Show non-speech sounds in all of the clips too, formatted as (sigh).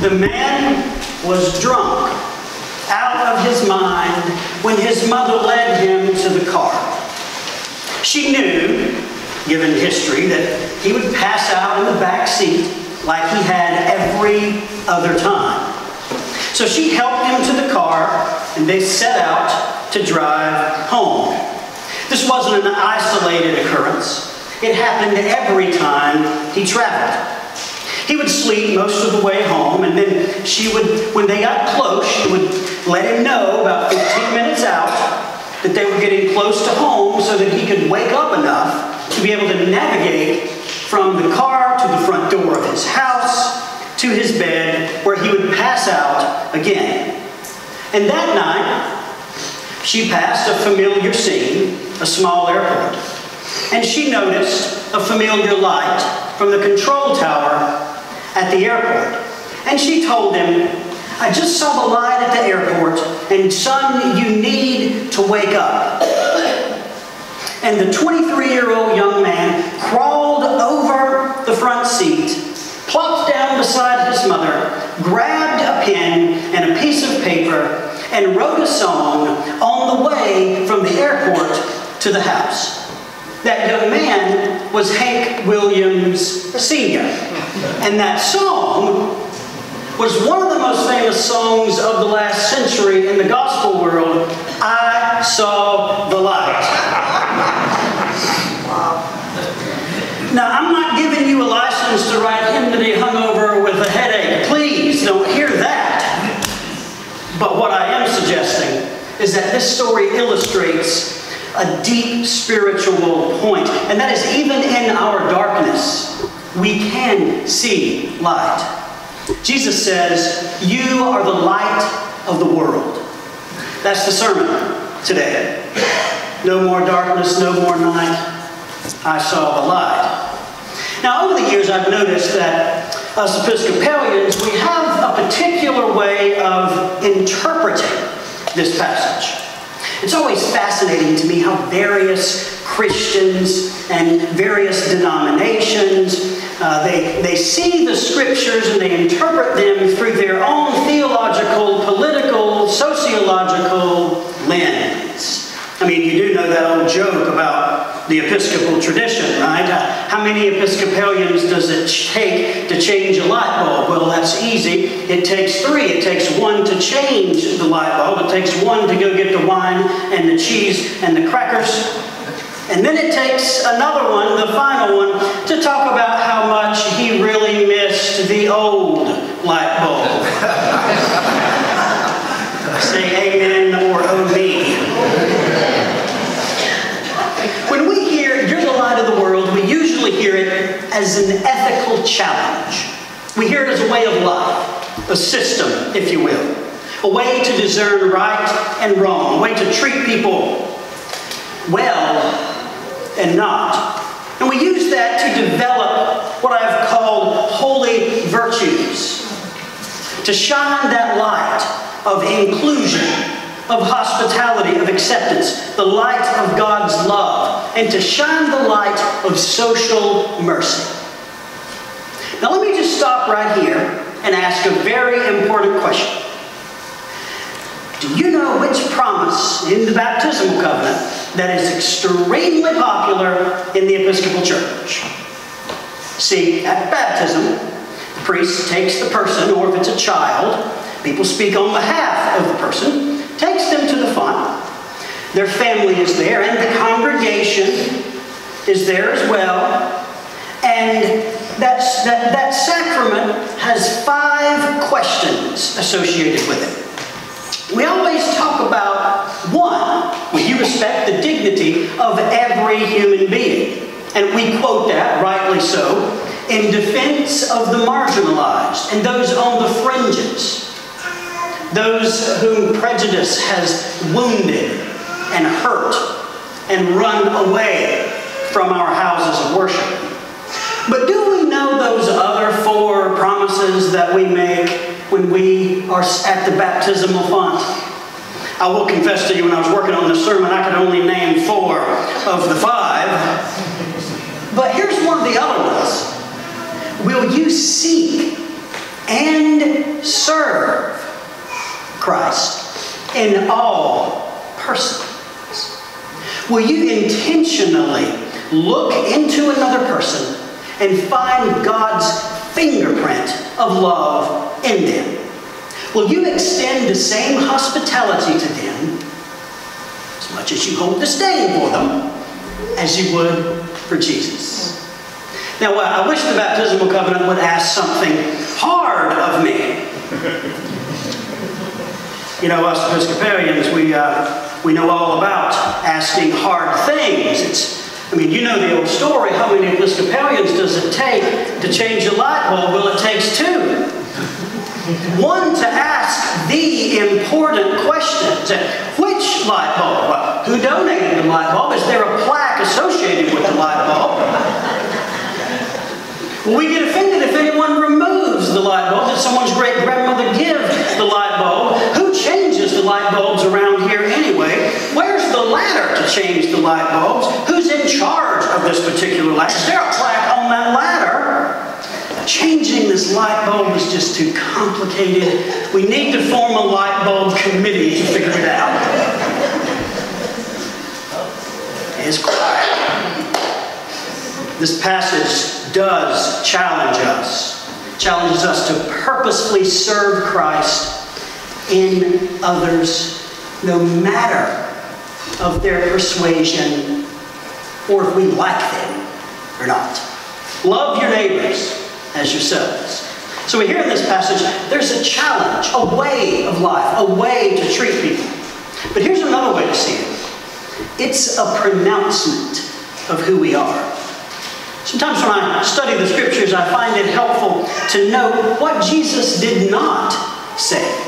The man was drunk, out of his mind, when his mother led him to the car. She knew, given history, that he would pass out in the back seat like he had every other time. So she helped him to the car, and they set out to drive home. This wasn't an isolated occurrence. It happened every time he traveled. He would sleep most of the way home, and then she would, when they got close, she would let him know about 15 minutes out that they were getting close to home so that he could wake up enough to be able to navigate from the car to the front door of his house to his bed where he would pass out again. And that night, she passed a familiar scene, a small airport, and she noticed a familiar light from the control tower at the airport. And she told him, I just saw the light at the airport, and son, you need to wake up. And the 23 year old young man crawled over the front seat, plopped down beside his mother, grabbed a pen and a piece of paper, and wrote a song on the way from the airport to the house. That young man was Hank Williams Sr. And that song was one of the most famous songs of the last century in the gospel world, I Saw the Light. Now, I'm not giving you a license to write him to be hungover with a headache. Please don't hear that. But what I am suggesting is that this story illustrates a deep spiritual point, and that is even in our darkness, we can see light. Jesus says, You are the light of the world. That's the sermon today. No more darkness, no more night. I saw the light. Now, over the years, I've noticed that us Episcopalians, we have a particular way of interpreting this passage. It's always fascinating to me how various Christians and various denominations uh, they, they see the scriptures and they interpret them through their own theological, political, sociological lens. I mean, you do know that old joke about the Episcopal tradition, right? Uh, how many Episcopalians does it take to change a light bulb? Well, that's easy. It takes three. It takes one to change the light bulb. It takes one to go get the wine and the cheese and the crackers. And then it takes another one, the final one, to talk about how much he really missed the old light bulb. Say amen or oh me. When we hear, you're the light of the world, we usually hear it as an ethical challenge. We hear it as a way of life, a system, if you will, a way to discern right and wrong, a way to treat people well and not. And we use that to develop what I've called holy virtues, to shine that light of inclusion of hospitality, of acceptance, the light of God's love, and to shine the light of social mercy. Now, let me just right here and ask a very important question. Do you know which promise in the baptismal covenant that is extremely popular in the Episcopal Church? See, at baptism, the priest takes the person, or if it's a child, people speak on behalf of the person, takes them to the font. Their family is there, and the congregation is there as well. And that's, that, that sacrament has five questions associated with it. We always talk about one, will you respect the dignity of every human being? And we quote that, rightly so, in defense of the marginalized and those on the fringes those whom prejudice has wounded and hurt and run away from our houses of worship. But do we know those other four promises that we make when we are at the baptismal font? I will confess to you, when I was working on this sermon, I could only name four of the five. But here's one of the other ones Will you seek and serve Christ in all persons. Will you intentionally look into another person and find God's fingerprint of love in them? Will you extend the same hospitality to them, as much as you hope to disdain for them, as you would for Jesus? Now, I wish the baptismal covenant would ask something hard of me. (laughs) You know, us Episcopalians, we, uh, we know all about asking hard things. It's, I mean, you know the old story. How many Episcopalians does it take to change a light bulb? Well, it takes two. One to ask the important questions. Which light bulb? Who donated the light bulb? Is there a plaque associated with the light bulb? We get offended if anyone removes the light bulb. Did someone's great grandmother give the light bulb? The light bulbs around here anyway? Where's the ladder to change the light bulbs? Who's in charge of this particular light? Is there a plaque on that ladder? Changing this light bulb is just too complicated. We need to form a light bulb committee to figure it out. It's quiet. This passage does challenge us, challenges us to purposefully serve Christ in others, no matter of their persuasion or if we like them or not. Love your neighbors as yourselves. So we hear in this passage there's a challenge, a way of life, a way to treat people. But here's another way to see it it's a pronouncement of who we are. Sometimes when I study the scriptures, I find it helpful to note what Jesus did not say.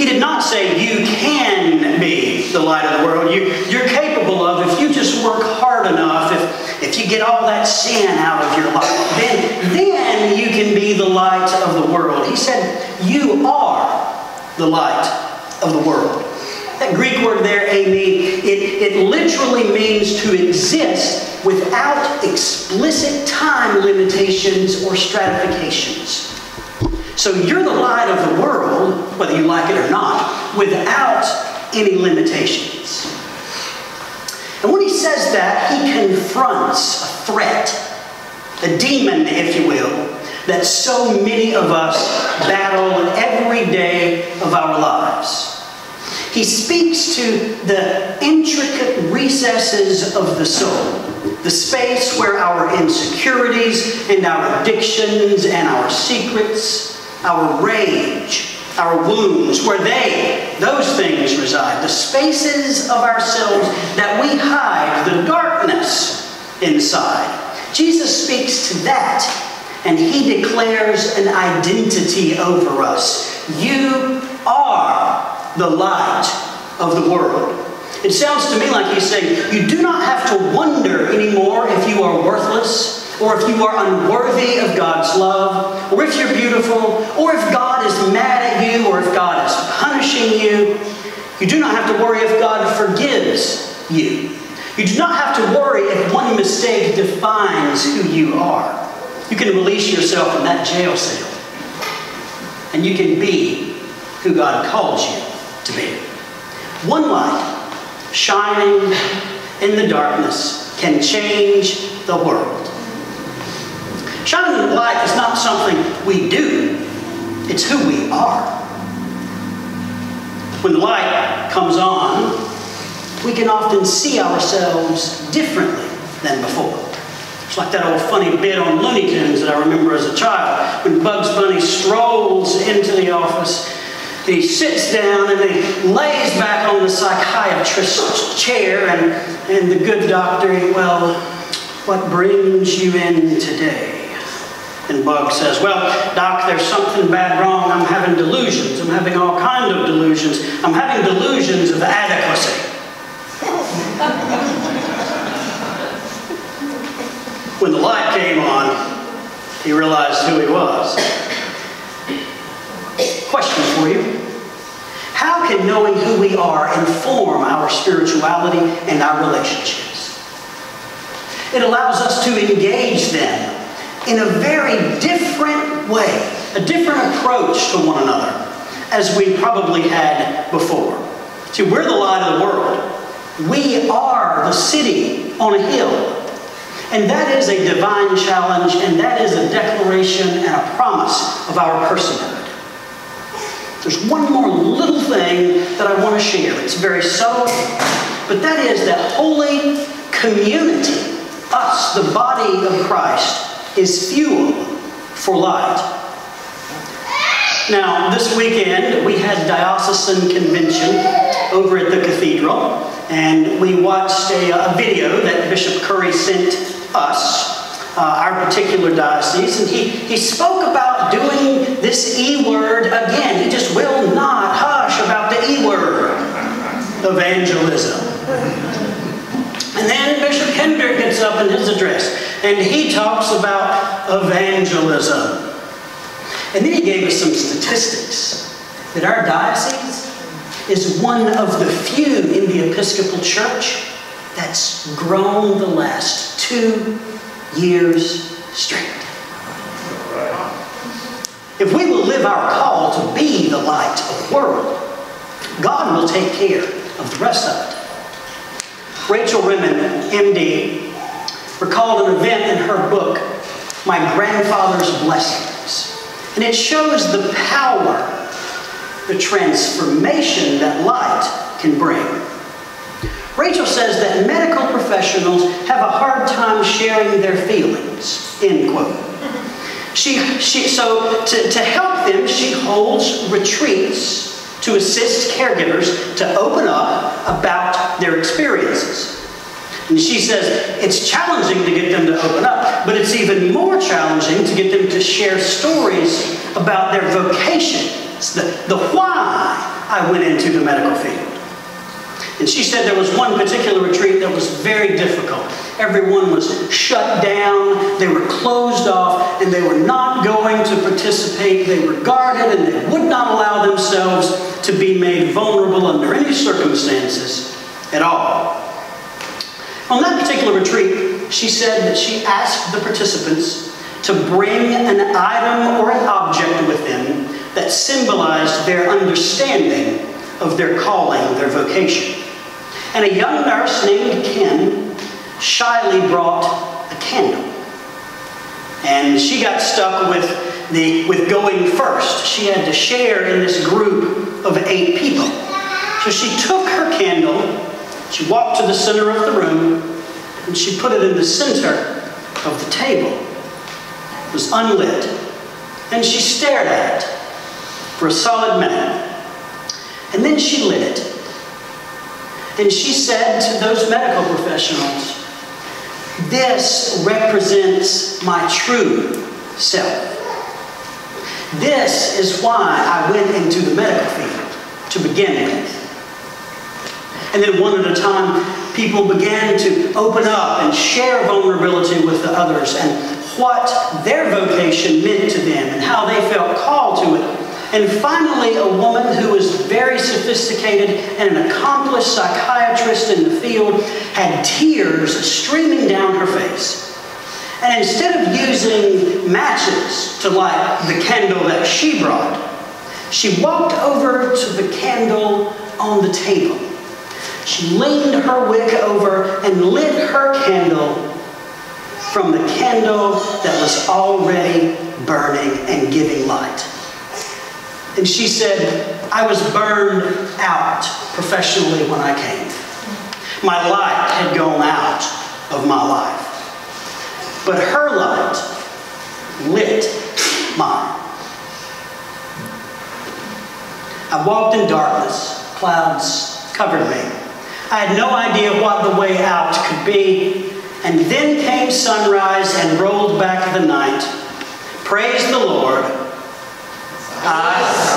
He did not say, You can be the light of the world. You, you're capable of, if you just work hard enough, if, if you get all that sin out of your life, then, then you can be the light of the world. He said, You are the light of the world. That Greek word there, eimi, it, it literally means to exist without explicit time limitations or stratifications. So you're the light of the world, whether you like it or not, without any limitations. And when he says that, he confronts a threat, a demon, if you will, that so many of us battle every day of our lives. He speaks to the intricate recesses of the soul, the space where our insecurities and our addictions and our secrets, our rage, our wounds, where they, those things reside, the spaces of ourselves that we hide, the darkness inside. Jesus speaks to that and he declares an identity over us. You are the light of the world. It sounds to me like he's saying, you do not have to wonder anymore if you are worthless, or if you are unworthy of God's love, or if you're beautiful, or if God is mad at you, or if God is punishing you. You do not have to worry if God forgives you. You do not have to worry if one mistake defines who you are. You can release yourself from that jail cell, and you can be who God calls you to be. One light shining in the darkness can change the world. Shining the light is not something we do, it's who we are. When the light comes on, we can often see ourselves differently than before. It's like that old funny bit on Looney Tunes that I remember as a child when Bugs Bunny strolls into the office he sits down and he lays back on the psychiatrist's chair, and, and the good doctor, well, what brings you in today? And Bug says, Well, Doc, there's something bad wrong. I'm having delusions. I'm having all kind of delusions. I'm having delusions of adequacy. when the light came on, he realized who he was. Question for you. How can knowing who we are inform our spirituality and our relationships? It allows us to engage them in a very different way a different approach to one another as we probably had before. See, we're the light of the world. We are the city on a hill. And that is a divine challenge, and that is a declaration and a promise of our personhood. There's one more little thing that I want to share. It's very subtle, but that is that holy community, us, the body of Christ, is fuel for light. Now, this weekend we had diocesan convention over at the cathedral, and we watched a, a video that Bishop Curry sent us, uh, our particular diocese, and he, he spoke about doing this E word again. He just will not hush about the E word evangelism. And then Bishop Kendrick gets up in his address and he talks about evangelism. And then he gave us some statistics that our diocese is one of the few in the Episcopal Church that's grown the last two years straight. If we will live our call to be the light of the world, God will take care of the rest of it. Rachel Remen, MD, recalled an event in her book, My Grandfather's Blessings. And it shows the power, the transformation that light can bring. Rachel says that medical professionals have a hard time sharing their feelings, end quote. She, she, so to, to help them, she holds retreats to assist caregivers to open up about their experiences. And she says it's challenging to get them to open up, but it's even more challenging to get them to share stories about their vocations, the, the why I went into the medical field. And she said there was one particular retreat that was very difficult. Everyone was shut down, they were closed off, and they were not going to participate. They were guarded and they would not allow themselves to be made vulnerable under any circumstances at all. On that particular retreat, she said that she asked the participants to bring an item or an object with them that symbolized their understanding of their calling, their vocation. And a young nurse named Ken shyly brought a candle. And she got stuck with, the, with going first. She had to share in this group of eight people. So she took her candle she walked to the center of the room and she put it in the center of the table. It was unlit. And she stared at it for a solid minute. And then she lit it. And she said to those medical professionals, This represents my true self. This is why I went into the medical field to begin with. And then one at a time, people began to open up and share vulnerability with the others and what their vocation meant to them and how they felt called to it. And finally, a woman who was very sophisticated and an accomplished psychiatrist in the field had tears streaming down her face. And instead of using matches to light the candle that she brought, she walked over to the candle on the table she leaned her wick over and lit her candle from the candle that was already burning and giving light. And she said, I was burned out professionally when I came. My light had gone out of my life. But her light lit mine. I walked in darkness, clouds covered me. I had no idea what the way out could be. And then came sunrise and rolled back the night. Praise the Lord. I